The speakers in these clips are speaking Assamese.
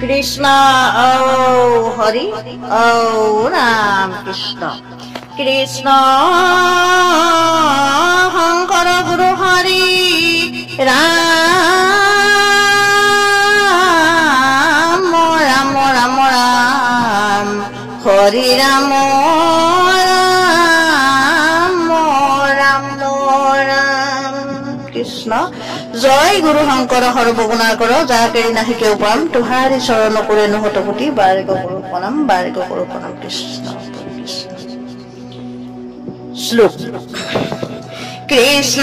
কৃষ্ণ ঔ হৰি ঔ ৰাম কৃষ্ণ কৃষ্ণ শংকৰ গুৰু হৰি ৰাম ৰাম ৰাম ৰাম হৰি ৰাম জয় গুৰু শংকৰ সৰ্বগুণা কৰ যাকে নাহিকে উপাম তোহাৰি চৰণ কৰে নহত পুতি বাৰিক গুৰু প্ৰণাম বাৰিক গুৰু প্ৰণাম কৃষ্ণ কৃষ্ণ। শ্লোক। কৃষ্ণায়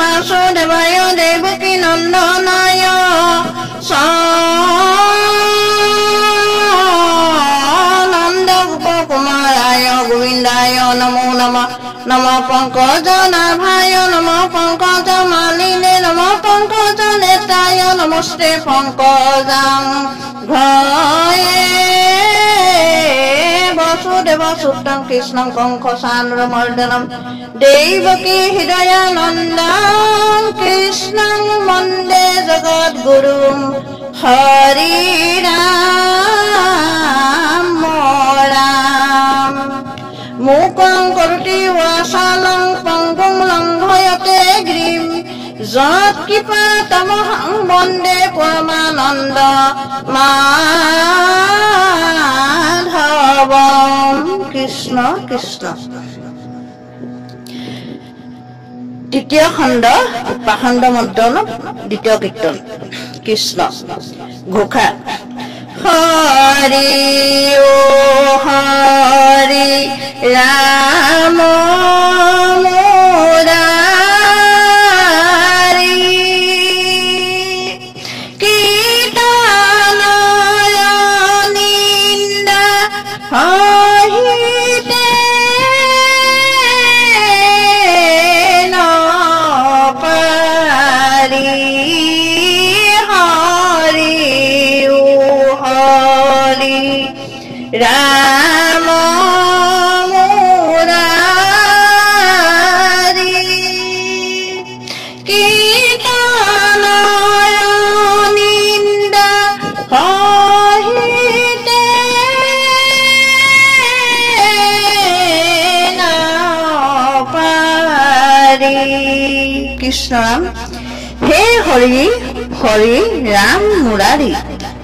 বাসুদেবায় দেৱকী নন্দনায় নন্দ গোপকুমাৰায় গোবিন্দায় নমো নম। নম পংকজ নাভায় নম পংকজ মালিনে নম পংকজ নেতায় নমস্তে পংকজাং ঘয়ে বসুদেৱ সুতং কৃষ্ণং কংস চান্দ্ৰমৰ্দনম দেৱকী হৃদয়ানন্দং কৃষ্ণং মন্দে জগদ্গুৰুম হৰি ৰাম ৰাম মুকং কৰোতি ৱাচালং পংগুং লংঘয়তে গ্ৰীম। যৎ কৃপা তমহং বন্দে পৰমানন্দ মাধৱম। কৃষ্ণ কৃষ্ণ। তৃতীয় খণ্ড পাখণ্ড মন্ত্ৰণ দ্বিতীয় কীৰ্তন। কৃষ্ণ। ঘোষা। হৰি ও হৰি ৰাম মুৰাৰী ৰাম হে হৰি হৰি ৰাম মুৰাৰী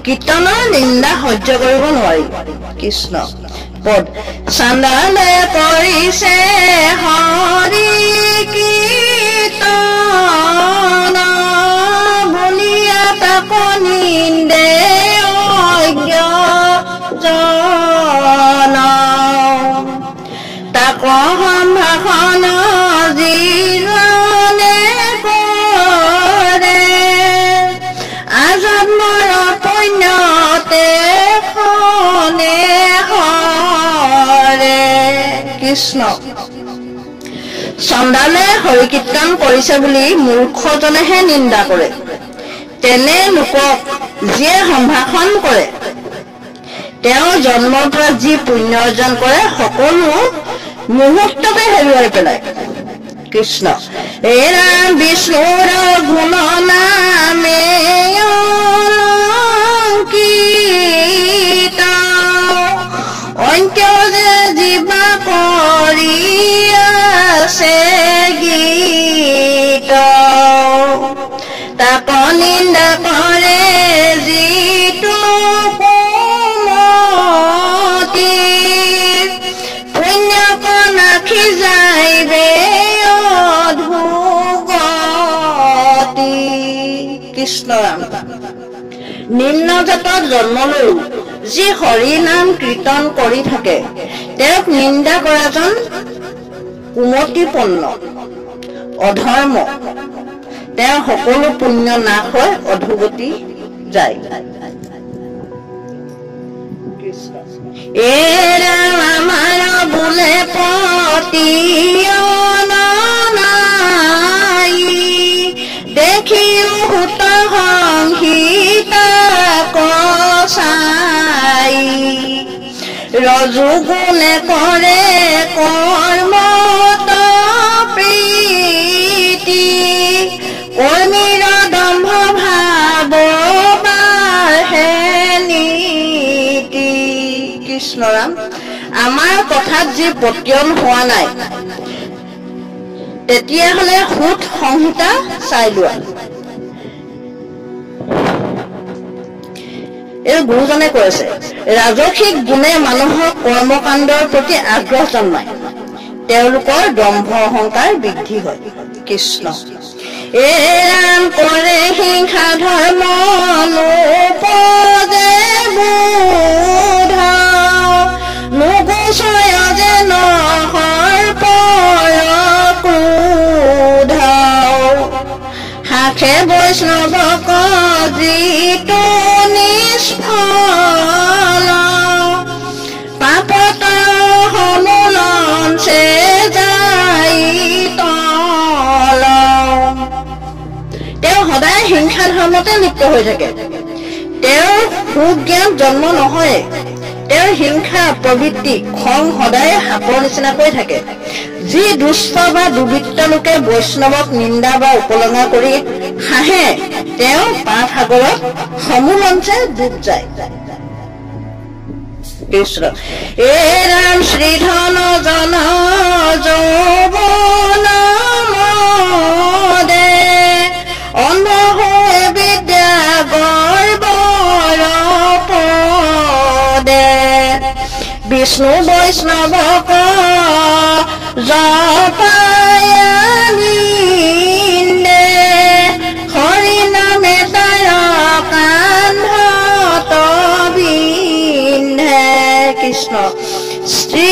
কীৰ্তনৰ নিন্দা সহ্য কৰিব নোৱাৰি। কৃষ্ণ পদ। চান্দালে কৰিছে হৰি জন। তাক সম্ভাষণ কৃষ্ণ। চন্দালে হৰিকীৰ্তন কৰিছে বুলি মূৰ্খজনেহে নিন্দা কৰে। তেনে লোকক যিয়ে সম্ভাষণ কৰে তেওঁ জন্মৰ পৰা যি পুণ্য অৰ্জন কৰে সকলো মুহূৰ্ততে হেৰুৱাই পেলায়। কৃষ্ণ হে ৰাম বিষ্ণুৰ গুণ নামে অন্ত্য যে জীৱা কৰি আছে গীত। তাক নিন্দা কৰে যিটো কুমতি। পুণ্য নাখি যায় ৰে অধুগতি। কৃষ্ণ ৰাম নিম্ন জাতত জন্ম লৈও যি হৰি নাম কীৰ্তন কৰি থাকে। তেওঁক নিন্দা কৰাজন কুমতিপন্ন, অধৰ্ম। তেওঁ সকলো পুণ্য নাশ হৈ অধোগতি যায়। এৰা আমাৰ বোলে পতি দেখিও সুত সংহিতা কচাই। ৰজগুণে কৰে কৰ্ম প্ৰীতি। কৰ্মীৰ দম্ভ ভাব নীতি। কৃষ্ণৰাম আমাৰ কথাত যি পতিয়ন হোৱা নাই তেতিয়াহলে সুত সংহিতা চাই লোৱা। এই গুৰুজনে কৈ আছে ৰাজসিক গুণে মানুহৰ কৰ্মকাণ্ডৰ প্ৰতি আগ্ৰহ জন্মায়। তেওঁলোকৰ দম্ভ অহংকাৰ বৃদ্ধি হয়। কৃষ্ণ এ কৰে হিংসা ধৰ্ম বৈষ্ণৱক যিটো সদায় লিপ্ত হৈ থাকে। তেওঁৰ সুজ্ঞান জন্ম নহয়। তেওঁৰ হিংসা প্ৰবৃত্তি খং সদায় সাপৰ নিচিনাকৈ থাকে। যি দুষ্ট বা দুৰ্বৃত্ত লোকে বৈষ্ণৱক নিন্দা বা উপলঙা কৰি হাঁহে, তেওঁ পাঠ সাগৰত সমূলঞ্চে ডুব যায়। কৃষ্ণ, এ ৰাম শ্ৰীধন জন যৌৱন বিষ্ণু বৈষ্ণৱক জপায়ানিন্দে হৰি নামে কান্ধত কৃষ্ণ। স্ত্ৰী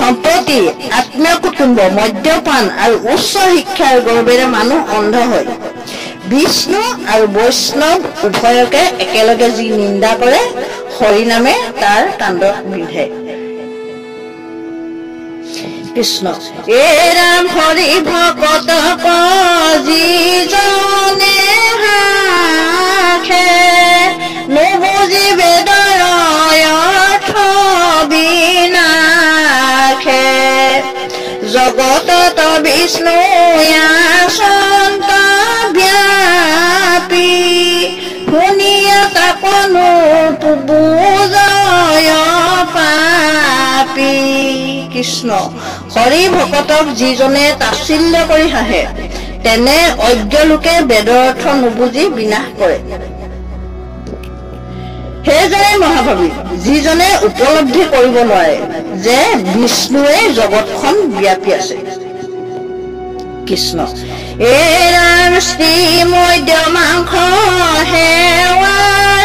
সম্পত্তি আত্মীয় কুটুম্ব মদ্যপান আৰু উচ্চ শিক্ষাৰ গৰ্বেৰে মানুহ অন্ধ হয় বিষ্ণু আৰু বৈষ্ণৱ উভয়কে একেলগে যি নিন্দা কৰে হৰিনামে তাৰ কাণ্ডত বিন্ধে কৃষ্ণ। এ ৰাম হৰি ভকত যিজনে হাখে নুবুজি বেদৰ অৰ্থ বিনাশে জগতত বিষ্ণু আচন্ত ব্যাপী। শুনিয়া তাকনো বুজয় পাপী। কৃষ্ণ হৰি ভকতক যিজনে তাচিল্য কৰি হাঁহে তেনে অজ্ঞ লোকে বেদৰ অৰ্থ নুবুজি বিনাশ কৰে। সেইজনে মহাভাবী যিজনে উপলব্ধি কৰিব নোৱাৰে যে বিষ্ণুৱে জগতখন ব্যাপী আছে। কৃষ্ণ এ ৰাম শ্ৰী মধ্য মাংস সেৱাৰ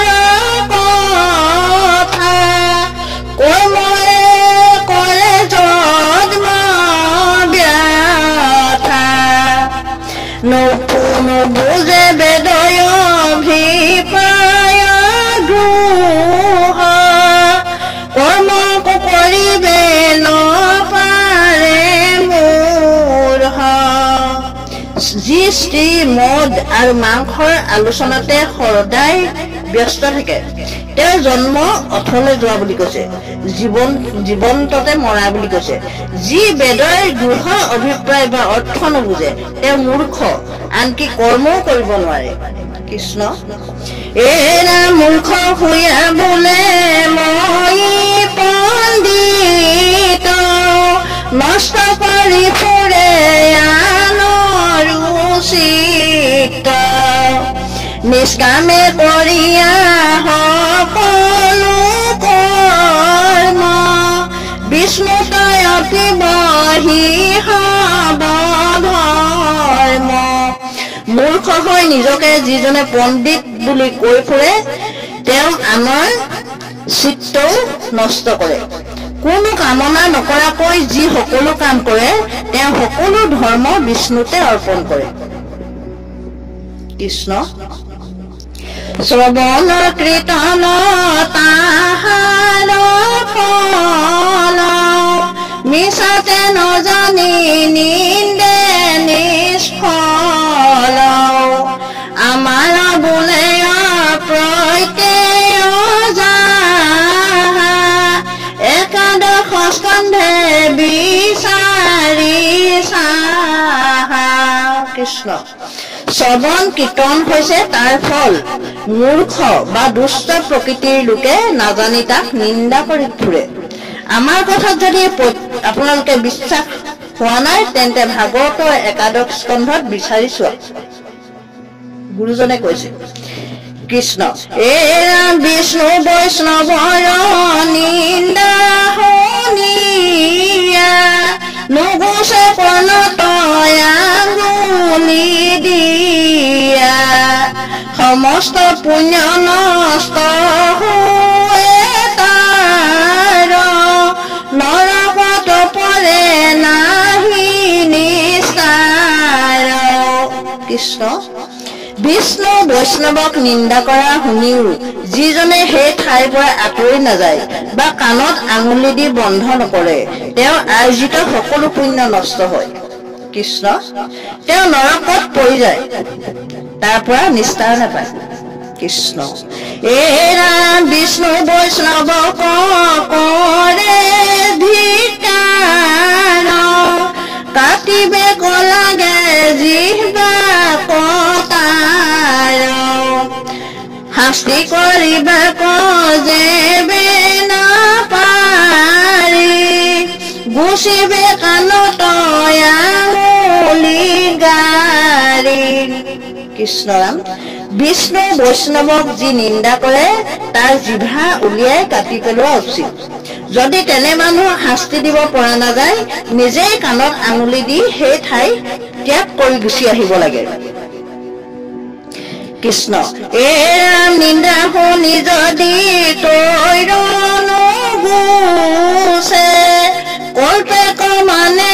নুবুজে বেদয় অভিপ্ৰায় দ্ৰোহ কৰ্ম কৰিবে নপাৰে মূঢ়। যি স্ত্ৰী মদ আৰু মাংসৰ আলোচনাতে সদায় ব্যস্ত থাকে। তেওঁৰ জন্ম অথলৈ যোৱা বুলি কৈছে। জীৱন, জীৱন্ততে মৰা বুলি কৈছে। যি বেদৰ দৃঢ় অভিপ্ৰায় বা অৰ্থ নুবুজে, তেওঁ মূৰ্খ, আনকি কৰ্মও কৰিব নোৱাৰে। কৃষ্ণ এৰা মূৰ্খ শুয়া বোলে, মই পণ্ডিত নষ্ট কৰি ফুৰে আনৰো চিত্ত নিষ্কামে কৰিয়া বিষ্ণুতয় অতিবহি ধৰ্ম। মূৰ্খ হৈ নিজকে যিজনে পণ্ডিত বুলি কৈ ফুৰে তেওঁ আনৰ চিত্তও নষ্ট কৰে। কোনো কামনা নকৰাকৈ যি সকলো কাম কৰে তেওঁ সকলো ধৰ্ম বিষ্ণুতে অৰ্পণ কৰে। কৃষ্ণ শ্ৰৱণ কীৰ্তন তাহাৰ ফল মিছাতে নজানি নিন্দে নিষ্ফল আমাৰ বোলে প্ৰত্যয় যাহা একাদশ স্কন্ধে বিচাৰি চাহা কৃষ্ণ। শ্ৰৱণ কীৰ্তন হৈছে তাৰ ফল। মূৰ্খ বা দুষ্ট প্ৰকৃতিৰ লোকে নাজানি তাক নিন্দা কৰি ফুৰে। আমাৰ কথাত যদি আপোনালোকে বিশ্বাস হোৱা নাই তেন্তে ভাগৱতৰ একাদশ স্কন্ধত বিচাৰি চোৱা। গুৰুজনে কৈছে কৃষ্ণ এৰা বিষ্ণু বৈষ্ণৱৰ নিন্দা নুগুছে সমস্ত পুণ্য নষ্ট হোৱে তাৰ নৰকত পৰে নাহি নিস্তাৰ। কৃষ্ণ বিষ্ণু বৈষ্ণৱক নিন্দা কৰা শুনিও যিজনে সেই ঠাইৰ পৰা আঁতৰি নাযায় বা কাণত আঙুলি দি বন্ধ নকৰে তেওঁ আয়োজিত সকলো পুণ্য নষ্ট হয়। কৃষ্ণ তেওঁ নৰকত পৰি যায়। তাৰ পৰা নিস্তাৰ নাপায় কৃষ্ণ। এৰা বিষ্ণু বৈষ্ণৱক কৰে কাটিবে কলাগে জিহ্বা কটাৰ শাস্তি কৰিবা কজেবে নাপাৰি। গুচিবে কাণত কৃষ্ণৰাম। বিষ্ণু বৈষ্ণৱক যি নিন্দা কৰে তাৰ জিভা উলিয়াই কাটি পেলোৱা উচিত। যদি তেনে মানুহক শাস্তি দিব পৰা নাযায় নিজেই কাণত আঙুলি দি সেই ঠাই ত্যাগ কৰি গুচি আহিব লাগে। কৃষ্ণ এৰাম নিন্দা শুনি যদি তৈৰ নুগুছে কল্পে মানে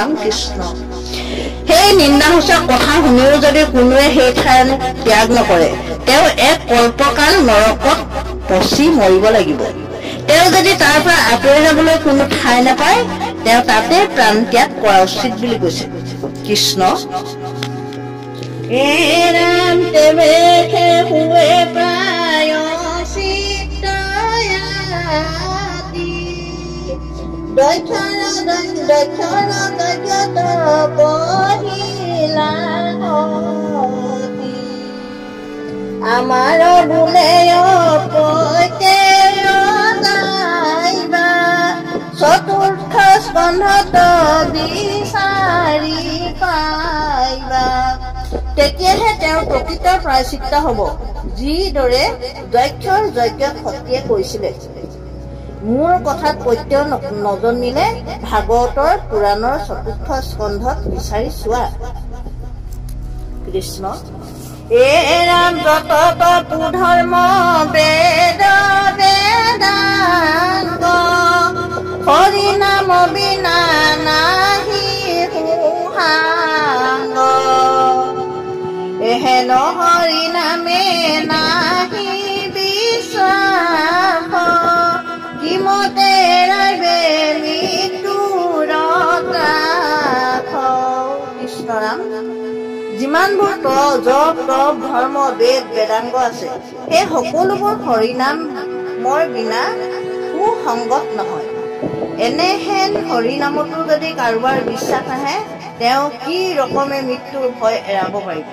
ৰাম কৃষ্ণ। সেই নিন্দাসূচক কথা শুনিও যদি কোনোৱে সেই ঠাই ত্যাগ নকৰে তেওঁ এক কল্পকাল নৰকত পচি মৰিব লাগিব। তেওঁ যদি তাৰ পৰা আঁতৰি যাবলৈ কোনো ঠাই নাপায় তেওঁ তাতে প্ৰাণ ত্যাগ কৰা উচিত বুলি কৈছে। কৃষ্ণ এৰাম তেবে হুৱে প্ৰায় দক্ষৰ দক্ষৰ দক্ষত পহিলা আমাৰ বোলে পৈতে যাইবা চতুৰ্থ স্কন্ধত বিচাৰি পাইবা। তেতিয়াহে তেওঁৰ প্ৰকৃত প্ৰায়চিত্ত হব। যিদৰে দক্ষৰ যজ্ঞ শক্তিয়ে কৈছিলে মোৰ কথাত প্ৰত্যয় ন- নজনিলে ভাগৱতৰ পুৰাণৰ চতুৰ্থ স্কন্ধত বিচাৰি চোৱা। কৃষ্ণ এ ৰাম তপু ধৰ্ম বেদ হৰি নাম বিনা ত জপ তপ ধৰ্ম বেদ বেদাংগ আছে। সেই সকলোবোৰ হৰিনামৰ বিনা সুসংগত নহয়। এনেহেন হৰিনামতো যদি কাৰোবাৰ বিশ্বাস আহে তেওঁ কি ৰকমে মৃত্যুৰ ভয় এৰাব পাৰিব?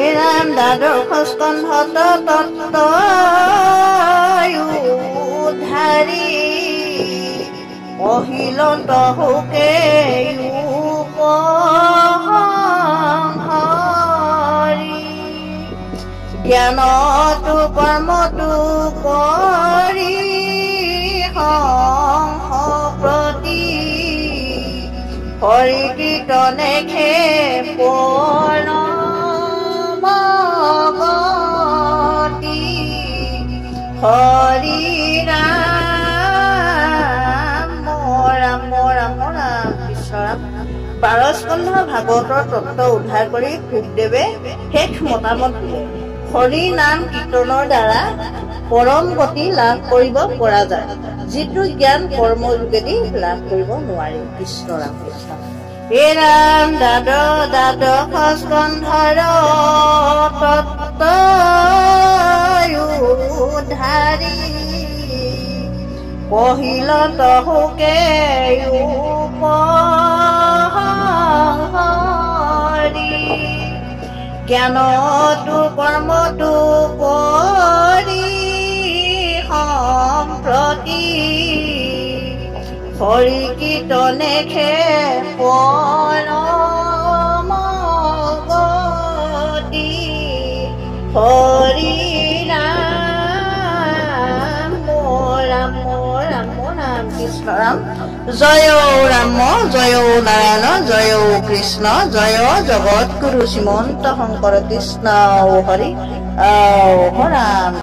এই ৰাম দ্বাদশ স্কন্ধত তত্ত উদ্ধাৰী অহিল তহুকে উপহৰি জ্ঞানতো কৰ্মতো কৰি সংসপ্ৰতি হৰি কীৰ্তনে খে পৰমগতি হৰি ৰাম। ৰাম ৰাম ৰাম কৃষ্ণ ৰাম। বাৰস্কন্ধ ভাগৱতৰ তত্ত্ব উদ্ধাৰ কৰি সুখদেৱে শেষ মতামত দিলে। হৰি নাম কীৰ্তনৰ দ্বাৰা পৰম গতি লাভ কৰিব পৰা যায়। যিটো জ্ঞান কৰ্মৰ যোগেদি লাভ কৰিব নোৱাৰি। কৃষ্ণ ৰাম হে ৰাম দাদ উদ্ধাৰী পহিল তহুকে জ্ঞানটো কৰ্মটো কৰি সম্প্ৰতি হৰি কীৰ্তনে খে পৰমগতি হৰি ৰাম ৰাম ৰাম ৰাম কৃষ্ণ ৰাম। জয় ৰাম জয় নাৰায়ণ জয় কৃষ্ণ জয় জগৎ গুৰু শ্ৰীমন্ত শংকৰ কৃষ্ণ হৰি আহ ৰাম